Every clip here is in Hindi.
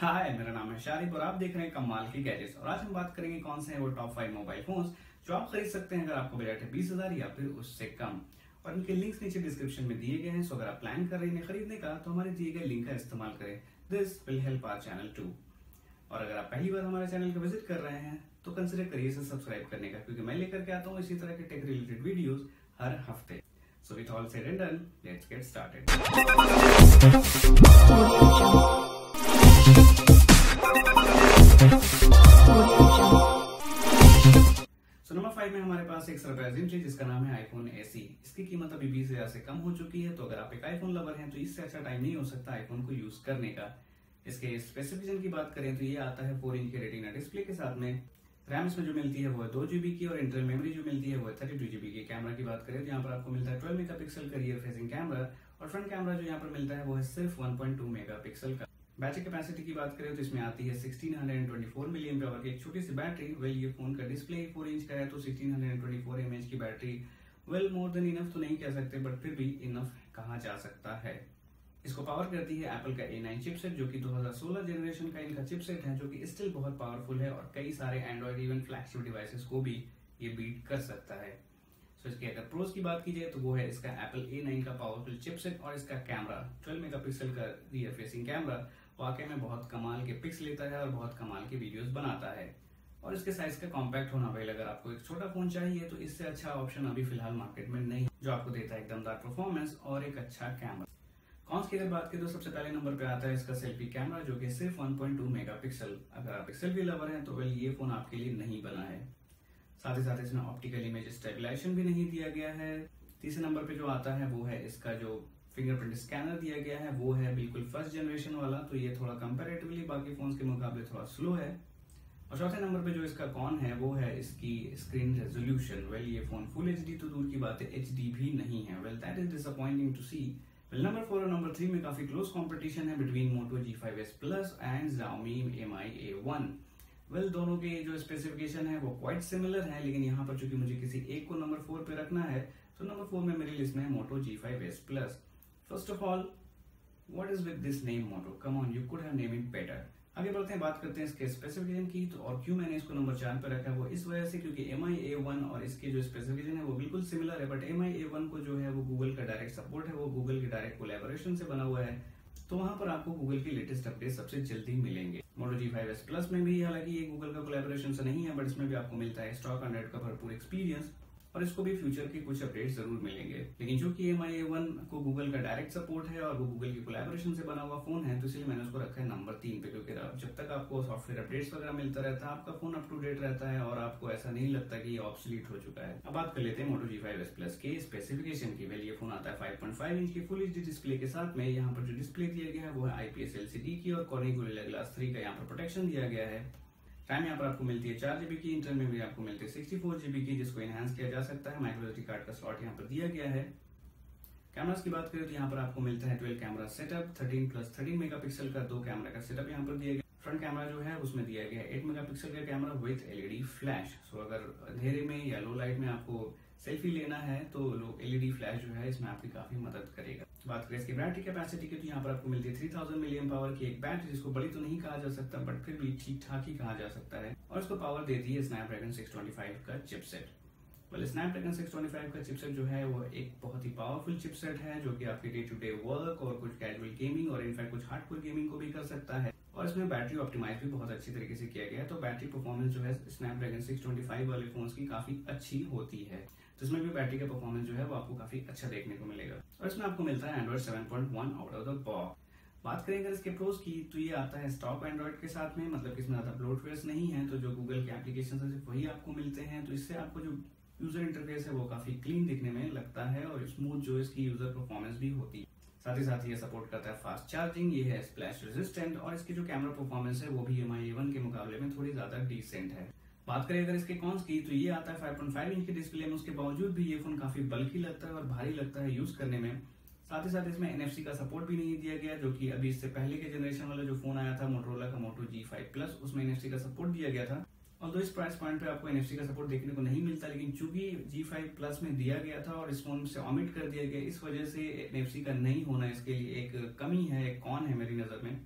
हाय, मेरा नाम है शारिक और आप देख रहे हैं कमाल की गैजेट्स और आज हम बात करेंगे कौन से हैं वो टॉप फाइव मोबाइल फोन्स जो आप खरीद सकते हैं अगर आपको बजट है बीस हज़ार या फिर उससे कम। और इनके लिंक्स नीचे डिस्क्रिप्शन में दिए गए हैं सो अगर आप प्लान कर रहे हैं खरीदने का तो हमारे दिए गए लिंक का इस्तेमाल करें। This will help our channel too और अगर आप पहली बार हमारे चैनल को विज़िट कर रहे हैं तो कंसिडर करिए इसे सब्सक्राइब करने का, क्योंकि मैं लेकर के आता हूँ इसी तरह के टेक रिलेटेड वीडियोस हर हफ़्ते। So with all said and done let's get started में हमारे पास एक सरप्राइजिंग चीज़, जिसका नाम है आईफोन एसी इसकी कीमत अभी बीस हज़ार से कम हो चुकी है तो अगर आप एक आईफोन लवर हैं तो इससे अच्छा टाइम नहीं हो सकता आईफोन को यूज़ करने का। इसके स्पेसिफिकेशन की बात करें तो ये आता है फोर इंच के रेटिना डिस्प्ले के साथ में। रैम इसमें जो मिलती है, वो है दो जीबी की, और इंटरनल मेमोरी जो मिलती है, वो है थर्टी टू जीबी की। कैमरा की बात करें तो यहाँ पर आपको मिलता है ट्वेल्व मेगा पिक्सल का रियर फेसिंग कैमरा और फ्रंट कैमरा जो यहाँ पर मिलता है, वो है सिर्फ़ one point two megapixel का। बैटरी कैपेसिटी की बात करें तो इसमें आती है 1624 मिलियन पावर की। एक छोटी सी बैटरी वेल ये फ़ोन का डिस्प्ले फोर इंच का है तो 1624 एमएच की battery well more than enough तो नहीं कह सकते बट फिर भी इनफ कहा जा सकता है? इसको पावर करती है एप्पल का A9 चिपसेट जो कि 2016 जनरेशन का इनका चिपसेट है जो कि स्टिल बहुत पावरफुल है और कई सारे एंड्रॉइड इवन फ्लैगशिप डिवाइसेस को भी ये बीट कर सकता है। सो so, इसके अगर प्रोज की बात की जाए तो वो है इसका एप्पल ए नाइन का पावरफुल चिपसेट और इसका कैमरा 12 मेगापिक्सल का रियर फेसिंग कैमरा वाकई में बहुत कमाल के पिक्स लेता है और बहुत कमाल के वीडियोस बनाता है। और इसके साइज़ का कॉम्पैक्ट होना भाई, अगर आपको एक छोटा फ़ोन चाहिए तो इससे अच्छा ऑप्शन अभी फ़िलहाल मार्केट में नहीं जो आपको देता है दमदार परफॉर्मेंस और एक अच्छा कैमरा कौन की अगर बात करें तो सबसे पहले नंबर पे आता है इसका सेल्फी कैमरा जो कि सिर्फ़ 1.2 मेगापिक्सल अगर आप एक सेल्फी लवर हैं तो वेल ये फ़ोन आपके लिए नहीं बना है। साथ ही साथ इसमें ऑप्टिकल इमेज स्टेबिलाईजेशन भी नहीं दिया गया है। तीसरे नंबर पे जो आता है, वो है इसका जो फिंगरप्रिंट स्कैनर दिया गया है, वो है बिल्कुल फ़र्स्ट जनरेशन वाला तो ये थोड़ा कंपेरेटिवली बाकी फोन्स के मुकाबले थोड़ा स्लो है। और चौथे नंबर पे जो इसका कौन है, वो है इसकी स्क्रीन रेजोल्यूशन वेल ये फ़ोन फुल एचडी तो दूर की बात है एचडी भी नहीं है। Well that is disappointing to see well number four और नंबर थ्री में काफ़ी क्लोज कॉम्पिटिशन है between Moto G five S plus and Xiaomi M I A one well दोनों के जो स्पेसिफिकेशन है, वो क्वाइट सिमिलर है, लेकिन यहाँ पर चूँकि मुझे किसी एक को नंबर फोर पे रखना है तो नंबर फोर में मेरी लिस्ट में है Moto G five S plus first of all what is with this name Moto come on you could have name it better आगे बढ़ते हैं, बात करते हैं इसके स्पेसिफिकेशन की तो और क्यों मैंने इसको नंबर चार पे रखा है? वो इस वजह से क्योंकि एम आई ए वन और इसके जो स्पेसिफिकेशन है, वो बिल्कुल सिमिलर है but M I A one को जो है, वो गूगल का डायरेक्ट सपोर्ट है, वो गूगल के डायरेक्ट कोलेबोरेशन से बना हुआ है। तो वहाँ पर आपको गूगल की लेटेस्ट अपडेट सबसे जल्दी मिलेंगे। Moto G five S plus में भी हालाँकि ये गूगल का कोलेबोरेशन से नहीं है बट इसमें भी आपको मिलता है। स्टॉक हंड्रेड का भरपूर एक्सपीरियंस और इसको भी फ्यूचर के कुछ अपडेट ज़रूर मिलेंगे। लेकिन जो कि एम आई वन को गूगल का डायरेक्ट सपोर्ट है और वो गूगल की कोलेबोरेशन से बना हुआ फ़ोन है तो इसलिए मैंने उसको रखा है नंबर तीन पे, क्योंकि जब तक आपको सॉफ्टवेयर अपडेट्स वगैरह मिलता रहता है, आपका फ़ोन अप टू डेट रहता है और आपको ऐसा नहीं लगता कि ऑप्सलीट हो चुका है। अब बात कर लेते हैं Moto G five S plus के स्पेसिफिकेशन की। वेल ये फ़ोन आता है फाइव पॉइंट फाइव इंच की फुल एच डिस्प्ले के साथ में। यहाँ पर जो डिस्प्ले दिया गया है, वो है आईपीएस एलसीडी की और कॉर्निंग ग्लास थ्री का यहाँ पर प्रोटेक्शन दिया गया है। रैम यहाँ पर आपको मिलती है चार जीबी की इंटर मेमोरी आपको मिलती है सिक्सटी फोर जीबी की, जिसको एनहांस किया जा सकता है। माइक्रोएसडी कार्ड का स्लॉट यहाँ पर दिया गया है। कैमरास की बात करें तो यहाँ पर आपको मिलता है twelve camera setup thirteen plus thirteen megapixel का दो कैमरा का सेटअप यहाँ पर दिया गया। फ्रंट कैमरा जो है, उसमें दिया गया है एट मेगापिक्सल का camera with LED flash so अगर अंधेरे में या लो लाइट में आपको सेल्फी लेना है तो एलईडी फ्लैश जो है, इसमें आपकी काफ़ी मदद करेगा। बात करें इसकी बैटरी कैपेसिटी की तो यहाँ पर आपको मिलती है थ्री थाउज़ेंड मिलियन पावर की एक बैटरी जिसको बड़ी तो नहीं कहा जा सकता बट फिर भी ठीक ठाक ही कहा जा सकता है। और इसको पावर देती है स्नैपड्रैगन 625 का चिपसेट वेल स्नैपड्रैगन 625 का चिपसेट जो है, वो एक बहुत ही पावरफुल चिपसेट है, जो कि आपके डे टू डे वर्क और कुछ कैजुअल गेमिंग और इनफैक्ट कुछ हार्ड हार्डकोर गेमिंग को भी कर सकता है। और इसमें बैटरी ऑप्टिमाइज भी बहुत अच्छी तरीके से किया गया है तो बैटरी परफॉर्मेंस जो है स्नैपड्रैगन 625 वाले फ़ोन की काफ़ी अच्छी होती है। तो इसमें भी बैटरी का परफॉर्मेंस जो है वो आपको काफ़ी अच्छा देखने को मिलेगा। और इसमें आपको मिलता है Android 7.1 out of the box बात करें अगर इसके प्रोज की तो ये आता है स्टॉक एंड्रॉइड के साथ में मतलब इसमें ज़्यादा ब्लोटवेयर नहीं है तो जो गूगल के एप्लीकेशन है सिर्फ़ वही आपको मिलते हैं। तो इससे आपको जो यूज़र इंटरफेस है वो काफ़ी क्लीन दिखने में लगता है और स्मूथ जो इसकी यूज़र परफॉर्मेंस भी होती है। साथ ही साथ ये सपोर्ट करता है फास्ट चार्जिंग ये है स्प्लैश रेजिस्टेंट और इसकी जो कैमरा परफॉर्मेंस है, वो भी एम आई के मुकाबले में थोड़ी ज़्यादा डिसेंट है। बात करें अगर इसके कॉन्स की तो ये आता है 5.5 इंच की डिस्प्ले में, उसके बावजूद भी ये फ़ोन काफ़ी बल्कि लगता है और भारी लगता है यूज़ करने में। साथ ही साथ इसमें एनएफसी का सपोर्ट भी नहीं दिया गया, जो कि अभी इससे पहले के जनरेशन वाला जो फ़ोन आया था मोटरोला का मोटो जी फाइव प्लस उसमें एनएफसी का सपोर्ट दिया गया था। और दो इस प्राइस पॉइंट पे आपको एनएफसी का सपोर्ट देखने को नहीं मिलता, लेकिन चूँकि जी फाइव प्लस में दिया गया था और इस फ़ोन से ऑमिट कर दिया गया, इस वजह से एनएफसी का नहीं होना इसके लिए एक कमी है, एक कौन है मेरी नज़र में।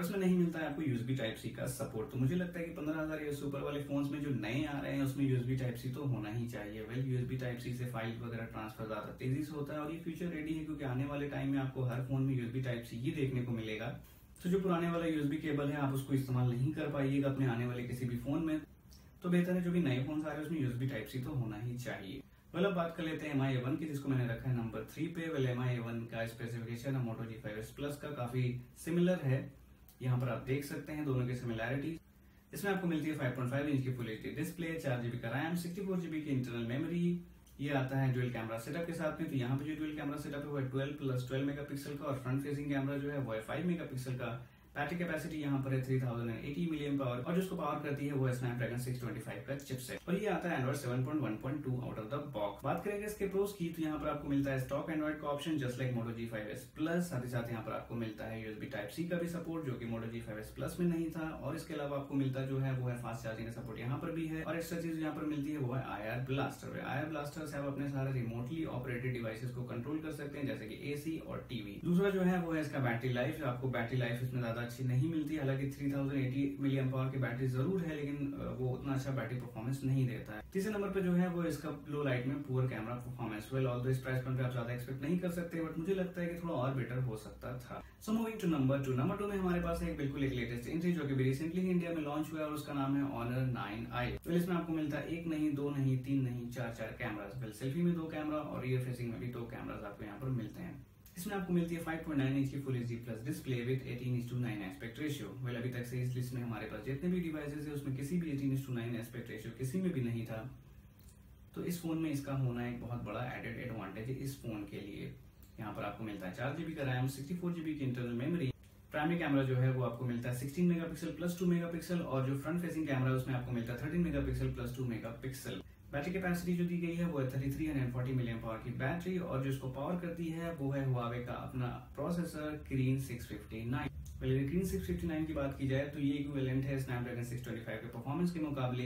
और इसमें नहीं मिलता है आपको यूएसबी टाइप सी का सपोर्ट तो मुझे लगता है कि पंद्रह हज़ार या सुपर वाले फोन्स में जो नए आ रहे हैं, उसमें यूएसबी टाइप सी तो होना ही चाहिए। वेल यूएसबी टाइप सी से फ़ाइल वगैरह ट्रांसफ़र ज़्यादा तेज़ी से होता है और ये फ्यूचर रेडी है क्योंकि आने वाले टाइम में आपको हर फ़ोन में यूएसबी टाइप सी ही देखने को मिलेगा। तो जो पुराने वाला यूएसबी केबल है, आप उसको इस्तेमाल नहीं कर पाइएगा अपने आने वाले किसी भी फ़ोन में। तो बेहतर है जो भी नए फ़ोन आ रहे हैं, उसमें यूएसबी टाइप सी तो होना ही चाहिए। वेल अब बात कर लेते हैं एम आई वन की, जिसको मैंने रखा है नंबर थ्री पे। वेल एम आई वन का specification Moto G five S plus का काफ़ी सिमिलर है। यहाँ पर आप देख सकते हैं दोनों की सिमिलैरिटी इसमें आपको मिलती है 5.5 इंच की फुल डिस्प्ले चार जीबी का रैम सिक्सटी फोर जीबी की इंटरनल मेमोरी ये आता है डुअल कैमरा सेटअप के साथ में तो यहाँ पे जो डुअल कैमरा सेटअप है, वो है ट्वेल्व प्लस ट्वेल्व मेगापिक्सल का और फ्रंट फेसिंग कैमरा जो है, वो है 5 मेगापिक्सल का। बैटरी कैपेसिटी यहाँ पर है 3080 मिलियन पावर और जिसको पावर करती है वो है स्नैपड्रैगन 625 का चिपसेट और ये आता है Android 7.1.2 out of the box बात करेंगे इसके प्रोस की तो यहाँ पर आपको मिलता है स्टॉक एंड्रॉइड का option just like Moto G five S plus साथ ही साथ यहाँ पर आपको मिलता है यूएसबी टाइप सी का भी सपोर्ट जो की Moto G five S plus में नहीं था। और इसके अलावा आपको मिलता जो है, वो है फास्ट चार्जिंग का सपोर्ट यहाँ पर भी है। और एक्स्ट्रा चीज़ यहाँ पर मिलती है, वो है I R blaster I R blaster से आप अपने सारे रिमोटली ऑपरेटेड डिवाइसेस को कंट्रोल कर सकते हैं, जैसे कि एसी और टीवी दूसरा जो है, वो है इसका बैटरी लाइफ आपको बैटरी लाइफ इसमें ज़्यादा अच्छी नहीं मिलती, हालाँकि 3080 मिलियन पावर की बैटरी ज़रूर है, लेकिन वो उतना अच्छा बैटरी परफॉर्मेंस नहीं देता है। तीसरे नंबर पे जो है, वो इसका लो लाइट में poor camera performance well all इस प्राइस पॉइंट पर आप ज़्यादा एक्सपेक्ट नहीं कर सकते बट मुझे लगता है कि थोड़ा और बेटर हो सकता था। So moving to number two number two में हमारे पास एक बिल्कुल एक लेटेस्ट इंट्री जो कि रिसेंटली इंडिया में लॉन्च हुआ है, और उसका नाम है ऑनर नाइन आई वेल इसमें आपको मिलता है एक नहीं, दो नहीं, तीन नहीं चार चार कैमराज वेल सेल्फी में दो कैमरा और रियर फेसिंग में भी दो कैमराज आपको यहाँ पर इसमें आपको मिलती है 5.9 इंच की full H plus display with 18 is two nine aspect ratio well अभी तक से इस लिस्ट में हमारे पास जितने भी डिवाइसेस है, उसमें किसी भी 18 is two nine aspect ratio किसी में भी नहीं था। तो इस फ़ोन में इसका होना एक बहुत बड़ा एडेड एडवांटेज है इस फ़ोन के लिए। यहाँ पर आपको मिलता है चार जीबी का रैम सिक्सटी फोर जीबी की इंटरनल मेमोरी प्राइमरी कैमरा जो है वो आपको मिलता है 16 मेगापिक्सल प्लस 2 मेगापिक्सल और जो फ्रंट फेसिंग कैमरा है, उसमें आपको मिलता है 13 megapixel plus 2 megapixel battery capacity जो दी गई है वो है thirty three hundred forty million power की बैटरी और जो इसको पावर करती है वो है हुआवे का अपना प्रोसेसर क्रीन 659 पहले क्रीन 659 की बात की जाए तो ये इक्विवेलेंट है स्नैपड्रैगन 625 के परफॉर्मेंस के मुकाबले।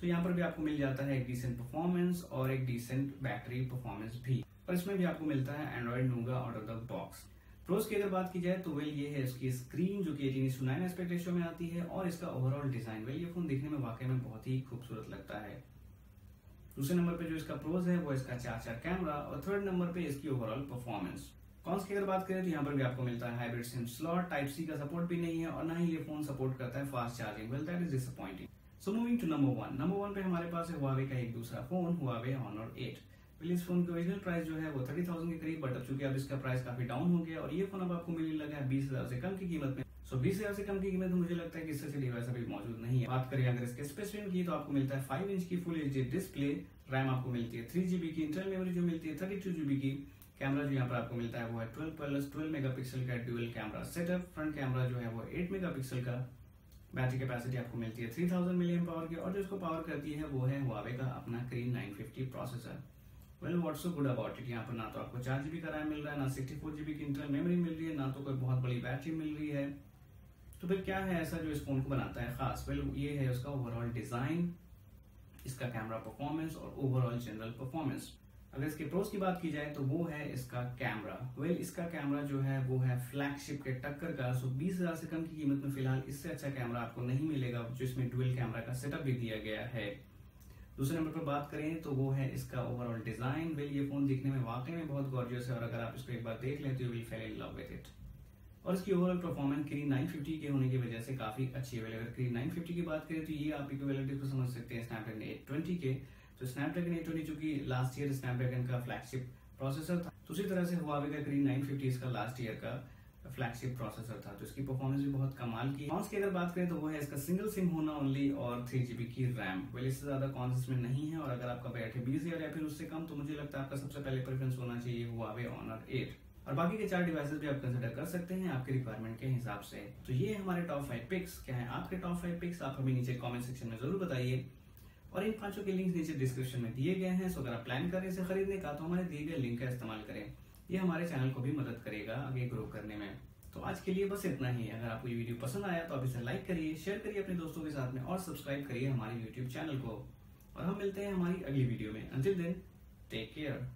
तो यहाँ पर भी आपको मिल जाता है एक डिसेंट परफॉर्मेंस और एक डिसेंट बैटरी परफॉर्मेंस भी। और इसमें भी आपको मिलता है Android Nougat out of the box pros की अगर बात की जाए तो वेल ये है इसकी स्क्रीन जो कि eighteen to nine aspect ratio में आती है और इसका ओवरऑल डिज़ाइन वेल ये फ़ोन देखने में वाकई में बहुत ही खूबसूरत लगता है। दूसरे नंबर पे जो इसका प्रोज है, वो इसका चार चार कैमरा और थर्ड नंबर पे इसकी ओवरऑल परफॉर्मेंस कॉन्स की अगर बात करें तो यहाँ पर भी आपको मिलता है hybrid SIM slot type C का सपोर्ट भी नहीं है और ना ही ये फ़ोन सपोर्ट करता है fast charging well that is disappointing so moving to number one number one पे हमारे पास है हुआवे का एक दूसरा फ़ोन हुआवे ऑनर एट इस फ़ोन की ओरिजिनल प्राइस जो है वो थर्टी थाउज़ेंड के करीब बट अब चूँकि अब इसका प्राइस काफ़ी डाउन हो गया और ये फ़ोन अब आपको मिलने लगा है बीस हज़ार से कम की कीमत में सो बीस हज़ार से कम की कीमत मुझे लगता है कि इससे डिवाइस अभी मौजूद नहीं है। बात करें अगर इसके स्पेसिफिक की तो आपको मिलता है फाइव इंच की फुल एचडी डिस्प्ले रैम आपको मिलती है थ्री जीबी की इंटरनल मेमोरी जो मिलती है थर्टी टू जीबी की कैमरा जो यहाँ पर आपको मिलता है वो है ट्वेल्व प्लस ट्वेल्व मेगा का dual camera setup front camera जो है वो एट मेगा का बैटरी कैपेसिटी आपको मिलती है थ्री थाउज़ेंड मिलियन पावर की, और जो इसको पावर करती है वो है हुआवे का अपना Kirin nine fifty processor well what's so good about it यहाँ पर ना तो आपको चार जीबी का रैम मिल रहा है, ना सिक्सटी फोर जीबी की इंटरनल मेमोरी मिल रही है, ना तो कोई बहुत बड़ी बैटरी मिल रही है। तो फिर क्या है ऐसा जो इस फ़ोन को बनाता है खास? वेल ये है उसका ओवरऑल डिज़ाइन इसका कैमरा परफॉर्मेंस और ओवरऑल जनरल परफॉर्मेंस अगर इसके प्रोस की बात की जाए तो वो है इसका कैमरा वेल well, इसका कैमरा जो है वो है फ्लैगशिप के टक्कर का सो बीस हज़ार से कम की कीमत में फ़िलहाल इससे अच्छा कैमरा आपको नहीं मिलेगा जो इसमें डुअल कैमरा का सेटअप भी दिया गया है। दूसरे नंबर पर बात करें तो वो है इसका ओवरऑल डिज़ाइन वेल ये फ़ोन दिखने में वाकई में बहुत गॉर्जियस है और अगर आप इसको एक बार देख लें तो you will fall in love with it और इसकी ओवरऑल परफॉर्मेंस क्री 950 के होने की वजह से काफ़ी अच्छी है। अगर क्री 950 की बात करें तो ये आप इक्विवेलेंट को समझ सकते हैं स्नैपड्रैगन 820 के। तो स्नैपड्रैगन 820 जो कि लास्ट ईयर स्नैपड्रैगन का फ्लैगशिप प्रोसेसर था तो उसी तरह से हुआवे का क्री 950 इसका लास्ट ईयर का फ्लैगशिप प्रोसेसर था। तो इसकी परफॉर्मेंस भी बहुत कमाल की कॉन्स की अगर बात करें तो वो है इसका सिंगल सिम होना ओनली और थ्री जीबी की रैम वेल इससे ज़्यादा कॉन्स इसमें नहीं है, और अगर आपका है बीस हज़ार या फिर उससे कम तो मुझे लगता है आपका सबसे पहले प्रेफरेंस होना चाहिए हुआवे ऑनर एट और बाकी के चार डिवाइसेस भी आप कंसिडर कर सकते हैं आपके रिक्वायरमेंट के हिसाब से। तो ये हमारे टॉप फाइव पिक्स क्या है आपके टॉप फाइव पिक्स आप हमें नीचे कमेंट सेक्शन में ज़रूर बताइए। और इन पाँचों के लिंक नीचे डिस्क्रिप्शन में दिए गए हैं। सो अगर आप प्लान कर हैं खरीदने का तो हमारे दिए गए लिंक का इस्तेमाल करें। ये हमारे चैनल को भी मदद करेगा आगे ग्रो करने में। तो आज के लिए बस इतना ही अगर आपको ये वीडियो पसंद आया तो आप इसे लाइक करिए शेयर करिए अपने दोस्तों के साथ में और सब्सक्राइब करिए हमारे यूट्यूब चैनल को। और हम मिलते हैं हमारी अगली वीडियो में। अंतिल दिन टेक केयर